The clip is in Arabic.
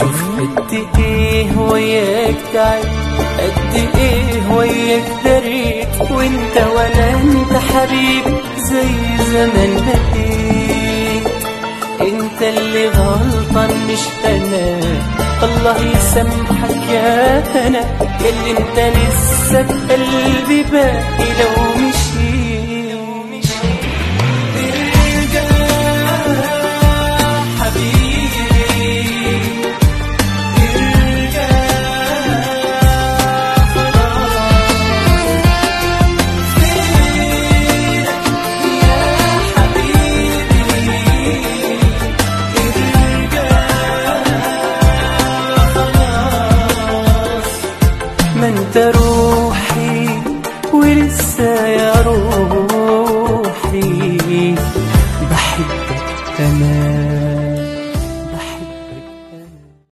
شوف قد إيه وياك تعب قد إيه وياك دريت وانت ولا انت حبيبي زي زمان بقيت انت اللي غلطان مش أنا. الله يسامحك يا أنا. اللي انت لسه بقلبي باقي انت روحي ولسه يا روحي. بحبك تمام.